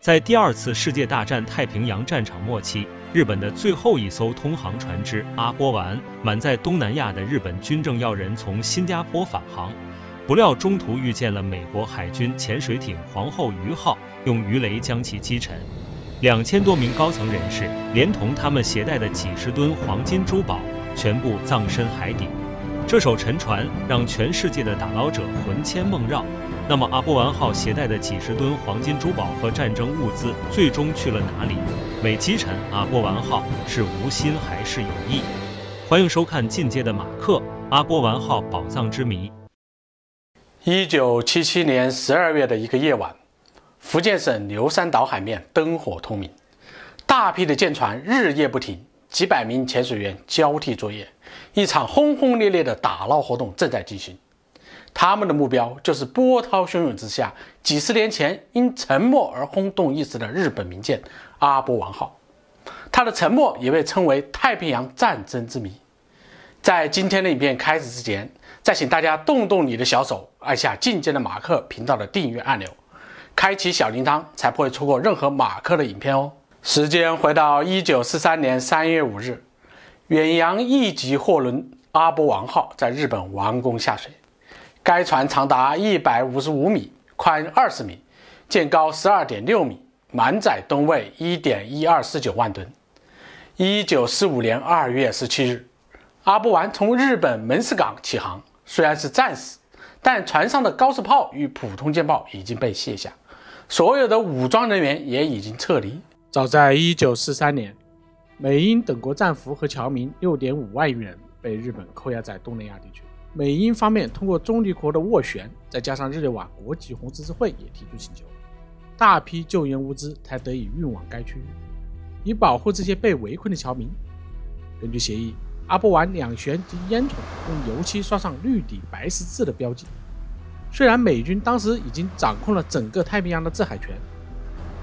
在第二次世界大战太平洋战场末期，日本的最后一艘通航船只阿波丸满载东南亚的日本军政要人从新加坡返航，不料中途遇见了美国海军潜水艇皇后鱼号，用鱼雷将其击沉。两千多名高层人士，连同他们携带的几十吨黄金珠宝，全部葬身海底。这艘沉船让全世界的打捞者魂牵梦绕。那么阿波丸号携带的几十吨黄金珠宝和战争物资最终去了哪里？美击沉阿波丸号是无心还是有意？欢迎收看进阶的马克阿波丸号宝藏之谜。一九七七年十二月的一个夜晚，福建省牛山岛海面灯火通明，大批的舰船日夜不停，几百名潜水员交替作业，一场轰轰烈烈的打捞活动正在进行。他们的目标就是波涛汹涌之下，几十年前因沉没而轰动一时的日本名舰阿波王号。它的沉没也被称为太平洋战争之谜。在今天的影片开始之前，再请大家动动你的小手，按下进阶的马克频道的订阅按钮，开启小铃铛，才不会错过任何马克的影片哦。时间回到一九四三年三月五日，远洋一级货轮阿波王号在日本完工下水。该船长达一百五十五米，宽二十米，舰高十二点六米，满载吨位一点一二四九万吨。一九四五年二月十七日，阿波丸从日本门司港起航。虽然是战时，但船上的高射炮与普通舰炮已经被卸下，所有的武装人员也已经撤离。早在一九四三年，美英等国战俘和侨民六点五万余人被日本扣押在东南亚地区。美英方面通过中立国的斡旋，再加上日内瓦国际红十字会也提出请求，大批救援物资才得以运往该区域，以保护这些被围困的侨民。根据协议，阿波丸两舷及烟囱用油漆刷上绿底白十字的标记。虽然美军当时已经掌控了整个太平洋的制海权，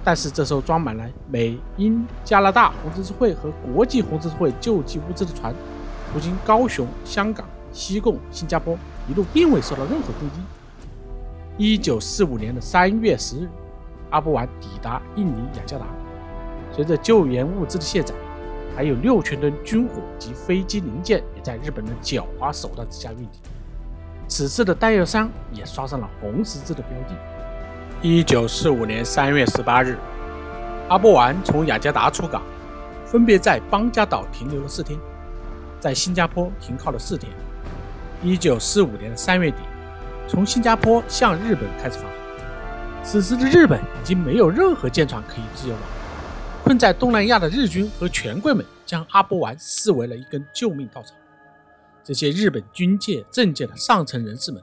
但是这艘装满了美英加拿大红十字会和国际红十字会救济物资的船，途经高雄、香港。西贡、新加坡一路并未受到任何攻击。一九四五年的三月十日，阿波丸抵达印尼雅加达。随着救援物资的卸载，还有六千吨军火及飞机零件也在日本的狡猾手段之下运抵。此次的弹药箱也刷上了红十字的标记。一九四五年三月十八日，阿波丸从雅加达出港，分别在邦加岛停留了四天，在新加坡停靠了四天。一九四五年的三月底，从新加坡向日本开始发航。此时的日本已经没有任何舰船可以自由往来，困在东南亚的日军和权贵们将阿波丸视为了一根救命稻草。这些日本军界、政界的上层人士们，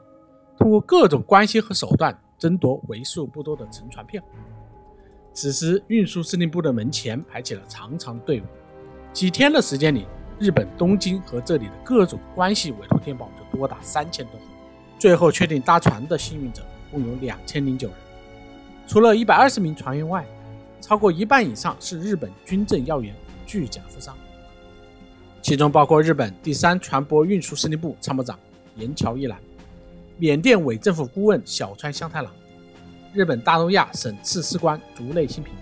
通过各种关系和手段争夺为数不多的乘船票。此时，运输司令部的门前排起了长长队伍。几天的时间里，日本东京和这里的各种关系委托电报就多达三千多份，最后确定搭船的幸运者共有两千零九人，除了一百二十名船员外，超过一半以上是日本军政要员、巨甲富商，其中包括日本第三船舶运输司令部参谋长岩桥一郎、缅甸伪政府顾问小川香太郎、日本大东亚省次司官竹内新平、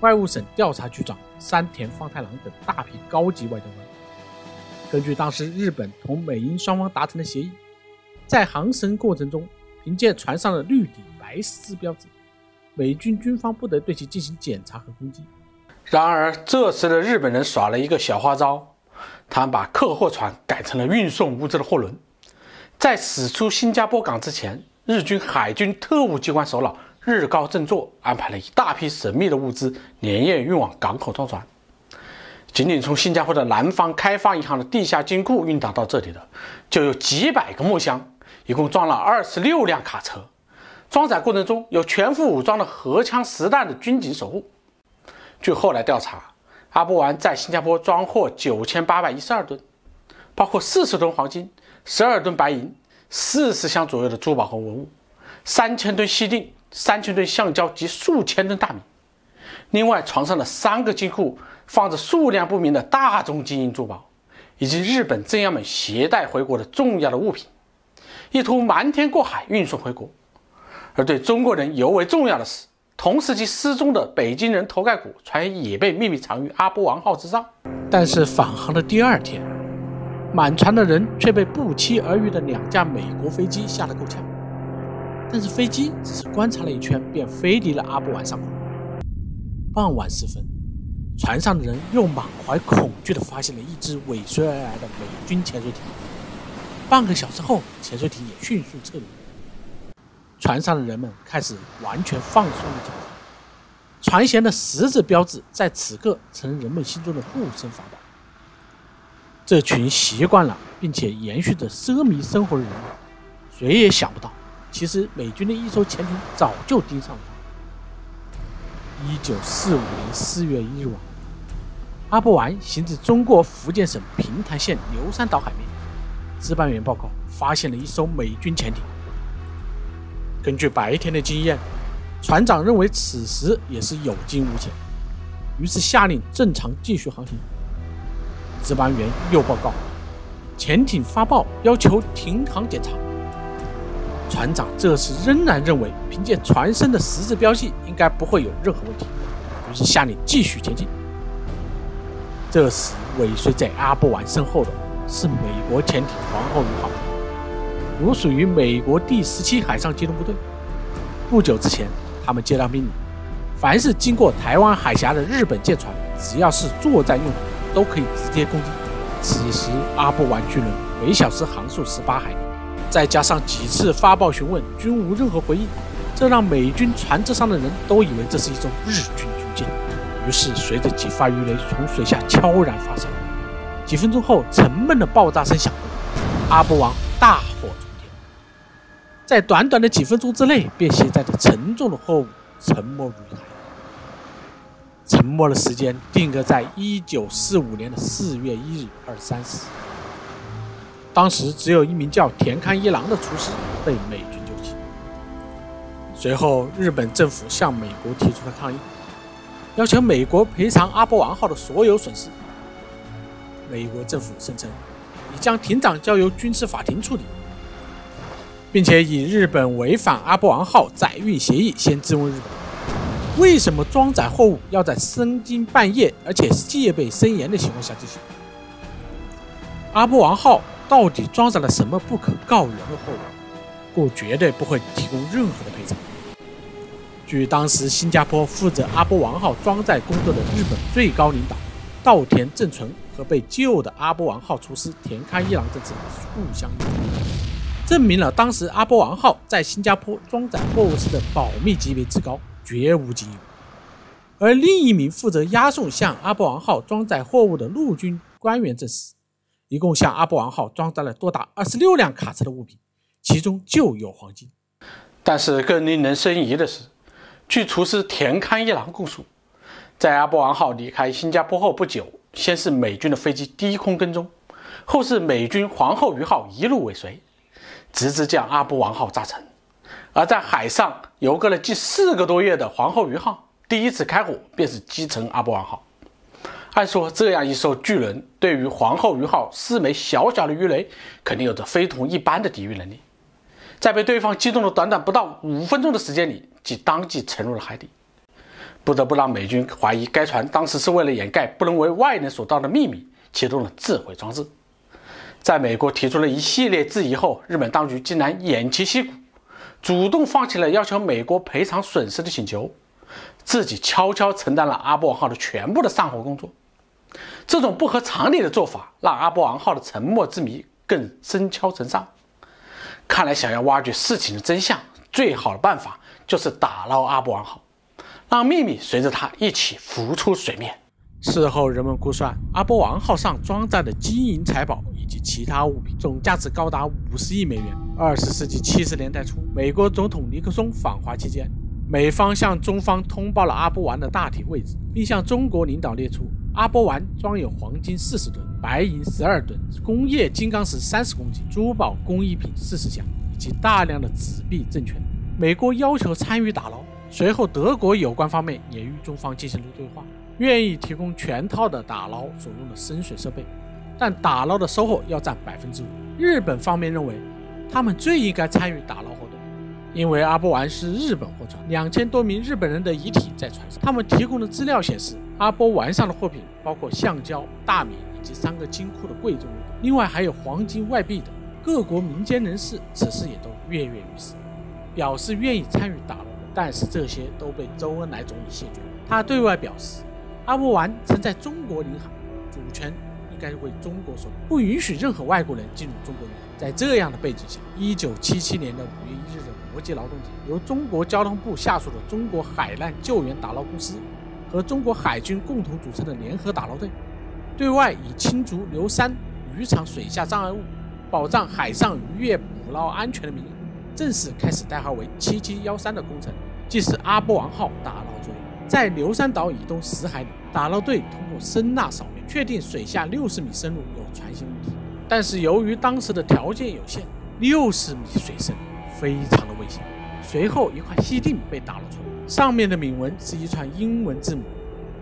外务省调查局长。山田芳太郎等大批高级外交官。根据当时日本同美英双方达成的协议，在航行过程中，凭借船上的绿底白丝标志，美军军方不得对其进行检查和攻击。然而，这时的日本人耍了一个小花招，他们把客货船改成了运送物资的货轮。在驶出新加坡港之前，日军海军特务机关首脑。日高振作，安排了一大批神秘的物资连夜运往港口装船。仅仅从新加坡的南方开发银行的地下金库运达到这里的，就有几百个木箱，一共装了二十六辆卡车。装载过程中有全副武装的荷枪实弹的军警守护。据后来调查，阿波丸在新加坡装货九千八百一十二吨，包括四十吨黄金、十二吨白银、四十箱左右的珠宝和文物、三千吨锡锭。三千吨橡胶及数千吨大米，另外床上的三个金库放着数量不明的大宗金银珠宝，以及日本政要们携带回国的重要的物品，意图瞒天过海运送回国。而对中国人尤为重要的是，同时期失踪的北京人头盖骨传言也被秘密藏于阿波王号之上。但是返航的第二天，满船的人却被不期而遇的两架美国飞机吓得够呛。但是飞机只是观察了一圈，便飞离了阿布瓦上空。傍晚时分，船上的人又满怀恐惧地发现了一只尾随而来的美军潜水艇。半个小时后，潜水艇也迅速撤离。船上的人们开始完全放松了警惕。船舷的十字标志在此刻成人们心中的护身法宝。这群习惯了并且延续着奢靡生活的人，谁也想不到，其实美军的一艘潜艇早就盯上了他们。一九四五年四月一日晚，阿波丸行至中国福建省平潭县牛山岛海面，值班员报告发现了一艘美军潜艇。根据白天的经验。船长认为此时也是有惊无险，于是下令正常继续航行。值班员又报告，潜艇发报要求停航检查。船长这时仍然认为，凭借船身的十字标记，应该不会有任何问题，于是下令继续前进。这时尾随在阿波丸身后的是美国潜艇“皇后一号”，隶属于美国第十七海上机动部队。不久之前。他们接到命令，凡是经过台湾海峡的日本舰船，只要是作战用途，都可以直接攻击。此时阿布丸巨轮每小时航速十八海里，再加上几次发报询问，均无任何回应，这让美军船只上的人都以为这是一艘日军军舰。于是随着几发鱼雷从水下悄然发射，几分钟后，沉闷的爆炸声响过，阿波王大火。在短短的几分钟之内，便携带着沉重的货物沉没入海。沉没的时间定格在一九四五年的四月一日二三时。当时只有一名叫田康一郎的厨师被美军救起。随后，日本政府向美国提出了抗议，要求美国赔偿阿波丸号的所有损失。美国政府声称，已将庭长交由军事法庭处理。并且以日本违反阿波丸号载运协议，先质问日本：为什么装载货物要在深更半夜，而且戒备森严的情况下进行？阿波丸号到底装载了什么不可告人的货物？故绝对不会提供任何的赔偿。据当时新加坡负责阿波王号装载工作的日本最高领导稻田正纯和被救的阿波王号厨师田康一郎证词互相证。证明了当时阿波王号在新加坡装载货物时的保密级别之高，绝无仅有。而另一名负责押送向阿波王号装载货物的陆军官员证实，一共向阿波丸号装载了多达二十六辆卡车的物品，其中就有黄金。但是更令人生疑的是，据厨师田康一郎供述，在阿波丸号离开新加坡后不久，先是美军的飞机低空跟踪，后是美军皇后鱼号一路尾随。直至将阿波丸号炸沉，而在海上游个了近四个多月的皇后鱼号，第一次开火便是击沉阿波丸号。按说这样一艘巨轮，对于皇后鱼号四枚小小的鱼雷，肯定有着非同一般的抵御能力，在被对方击中的短短不到五分钟的时间里，即当即沉入了海底，不得不让美军怀疑该船当时是为了掩盖不能为外人所道的秘密，启动了自毁装置。在美国提出了一系列质疑后，日本当局竟然偃旗息鼓，主动放弃了要求美国赔偿损失的请求，自己悄悄承担了阿波号的全部的善后工作。这种不合常理的做法，让阿波王号的沉没之谜更深敲成上。看来，想要挖掘事情的真相，最好的办法就是打捞阿波王号，让秘密随着它一起浮出水面。事后，人们估算，阿波王号上装载的金银财宝以及其他物品总价值高达五十亿美元。二十世纪七十年代初，美国总统尼克松访华期间，美方向中方通报了阿波丸的大体位置，并向中国领导列出阿波丸装有黄金四十吨、白银十二吨、工业金刚石三十公斤、珠宝工艺品四十箱以及大量的纸币证券。美国要求参与打捞，随后德国有关方面也与中方进行了对话。愿意提供全套的打捞所用的深水设备，但打捞的收获要占百分之五。日本方面认为，他们最应该参与打捞，因为阿波丸是日本货船，两千多名日本人的遗体在船上。他们提供的资料显示，阿波丸上的货品包括橡胶、大米以及三个金库的贵重物品，另外还有黄金、外币等。各国民间人士此时也都跃跃欲试，表示愿意参与打捞，但是这些都被周恩来总理谢绝。他对外表示，阿波丸曾在中国领海，主权应该为中国所有，不允许任何外国人进入中国领海。在这样的背景下，一九七七年的五月一日的国际劳动节，由中国交通部下属的中国海难救援打捞公司和中国海军共同组成的联合打捞队，对外以清除硫山渔场水下障碍物、保障海上渔业捕捞安全的名义，正式开始代号为“七七幺三”的工程，即是阿波王号打捞作业。在硫山岛以东十海里，打捞队通过声呐扫描，确定水下六十米深入有船型物体。但是由于当时的条件有限，六十米水深非常的危险。随后，一块锡锭被打了出来，上面的铭文是一串英文字母：“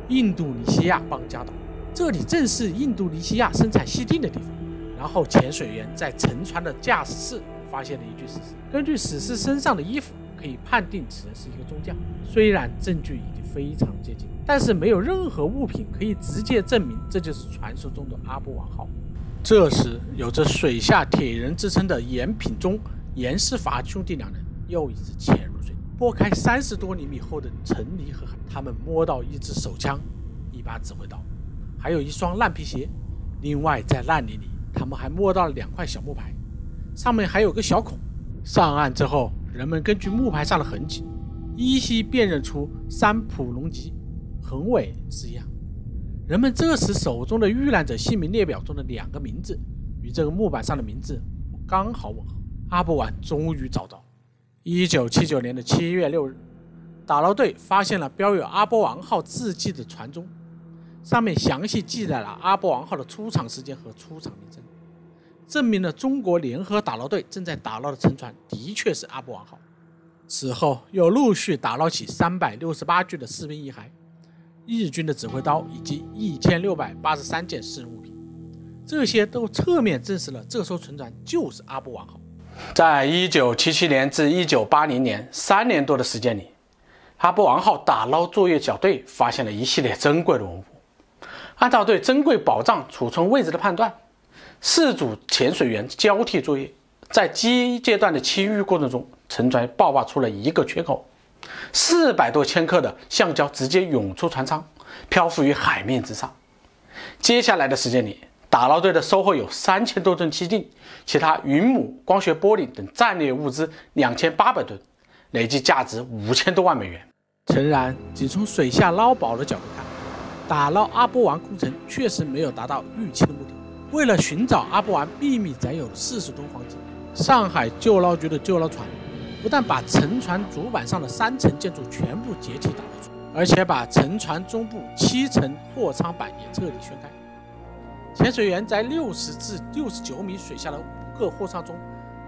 印度尼西亚邦加岛”。这里正是印度尼西亚生产锡锭的地方。然后，潜水员在沉船的驾驶室发现了一具死尸。根据死尸身上的衣服，可以判定此人是一个中将。虽然证据已经非常接近，但是没有任何物品可以直接证明这就是传说中的阿波丸号。这时，有着“水下铁人”之称的严品忠、严世法兄弟两人又一次潜入水，拨开三十多厘米厚的沉泥和海，他们摸到一支手枪、一把指挥刀，还有一双烂皮鞋。另外，在烂泥里，他们还摸到了两块小木牌，上面还有个小孔。上岸之后，人们根据木牌上的痕迹，依稀辨认出三浦隆吉、横尾字样。人们这时手中的遇难者姓名列表中的两个名字与这个木板上的名字刚好吻合。阿波丸终于找到。一九七九年的七月六日，打捞队发现了标有“阿波丸号”字迹的船钟，上面详细记载了阿波丸号的出厂时间和出厂名称，证明了中国联合打捞队正在打捞的沉船的确是阿波丸号。此后又陆续打捞起三百六十八具的士兵遗骸。日军的指挥刀以及一千六百八十三件私人物品，这些都侧面证实了这艘沉船就是阿波丸号。在一九七七年至一九八零年三年多的时间里，阿波王号打捞作业小队发现了一系列珍贵的文物。按照对珍贵宝藏储存位置的判断，四组潜水员交替作业，在第一阶段的清淤过程中，沉船爆发出了一个缺口。四百多千克的橡胶直接涌出船舱，漂浮于海面之上。接下来的时间里，打捞队的收获有三千多吨气锭，其他云母、光学玻璃等战略物资两千八百吨，累计价值五千多万美元。诚然，仅从水下捞宝的角度看，打捞阿波丸工程确实没有达到预期的目的。为了寻找阿波丸秘密载有四十吨黄金，上海救捞局的救捞船。不但把沉船主板上的三层建筑全部解体打捞出，而且把沉船中部七层货舱板也彻底掀开。潜水员在六十至六十九米水下的五个货舱中，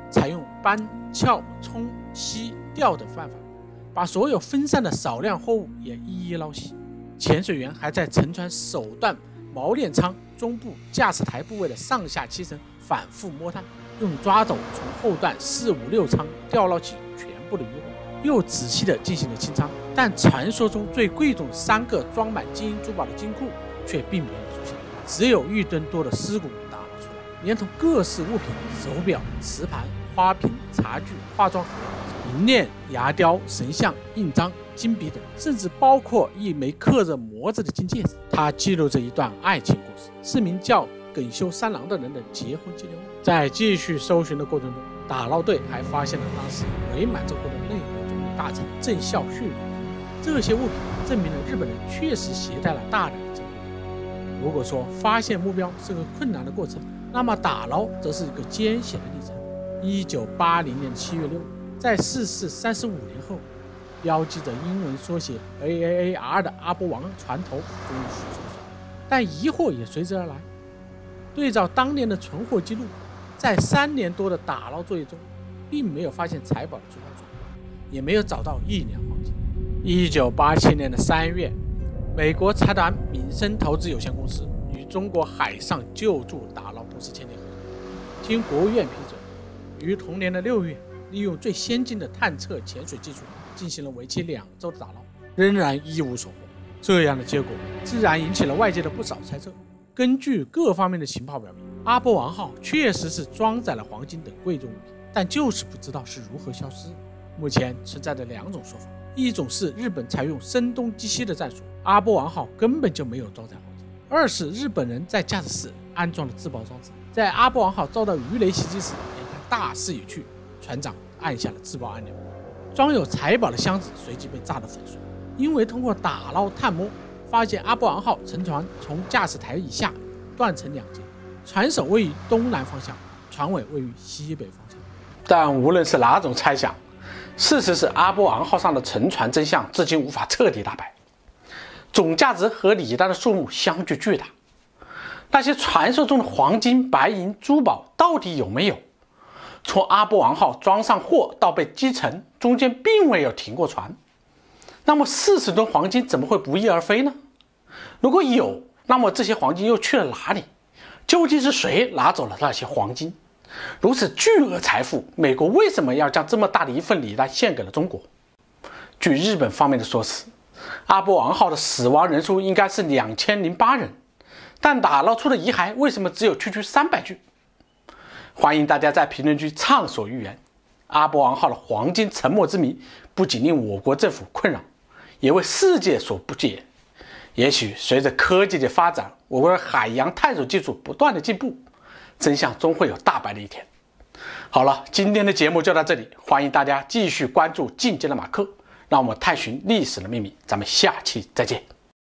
采用搬、撬、冲、吸、吊等办法，把所有分散的少量货物也一一捞起。潜水员还在沉船首段锚链舱中部驾驶台部位的上下七层反复摸探。用抓斗从后段四五六舱吊捞起全部的鱼货，又仔细地进行了清仓。但传说中最贵重三个装满金银珠宝的金库却并没有，只有一吨多的尸骨打捞出来，连同各式物品、手表、瓷盘、花瓶、茶具、化妆盒、银链、牙雕、神像、印章、金笔等，甚至包括一枚刻着模子的金戒指。它记录着一段爱情故事，是名叫耿修三郎的人的结婚纪念物。在继续搜寻的过程中，打捞队还发现了当时伪满洲国的内阁总理大臣郑孝胥。这些物品证明了日本人确实携带了大量的珍物。如果说发现目标是个困难的过程，那么打捞则是一个艰险的历程。一九八零年七月六日，在逝世三十五年后，标记着英文缩写 AAAR 的阿波王船头终于浮出水，但疑惑也随之而来。对照当年的存货记录。在三年多的打捞作业中，并没有发现财宝的出发处，也没有找到一两黄金。一九八七年的三月，美国财团民生投资有限公司与中国海上救助打捞公司签订合同，经国务院批准，于同年的六月利用最先进的探测潜水技术进行了为期两周的打捞，仍然一无所获。这样的结果自然引起了外界的不少猜测。根据各方面的情报表明，阿波王号确实是装载了黄金等贵重物品，但就是不知道是如何消失。目前存在着两种说法，一种是日本采用声东击西的战术，阿波王号根本就没有装载黄金；二是日本人在驾驶室安装了自爆装置，在阿波王号遭到鱼雷袭击时，眼看大势已去，船长按下了自爆按钮，装有财宝的箱子随即被炸得粉碎。因为通过打捞探摸，发现阿波王号沉船从驾驶台以下断成两截，船首位于东南方向，船尾位于西北方向。但无论是哪种猜想，事实是阿波王号上的沉船真相至今无法彻底大白，总价值和礼单的数目相距巨大。那些传说中的黄金、白银、珠宝到底有没有？从阿波王号装上货到被击沉，中间并未有停过船。那么四十吨黄金怎么会不翼而飞呢？如果有，那么这些黄金又去了哪里？究竟是谁拿走了那些黄金？如此巨额财富，美国为什么要将这么大的一份礼单献给了中国？据日本方面的说辞，阿波王号的死亡人数应该是两千零八人，但打捞出的遗骸为什么只有区区三百具？欢迎大家在评论区畅所欲言。阿波王号的黄金沉没之谜，不仅令我国政府困扰。也为世界所不解。也许随着科技的发展，我国海洋探索技术不断的进步，真相终会有大白的一天。好了，今天的节目就到这里，欢迎大家继续关注进阶的马克，让我们探寻历史的秘密。咱们下期再见。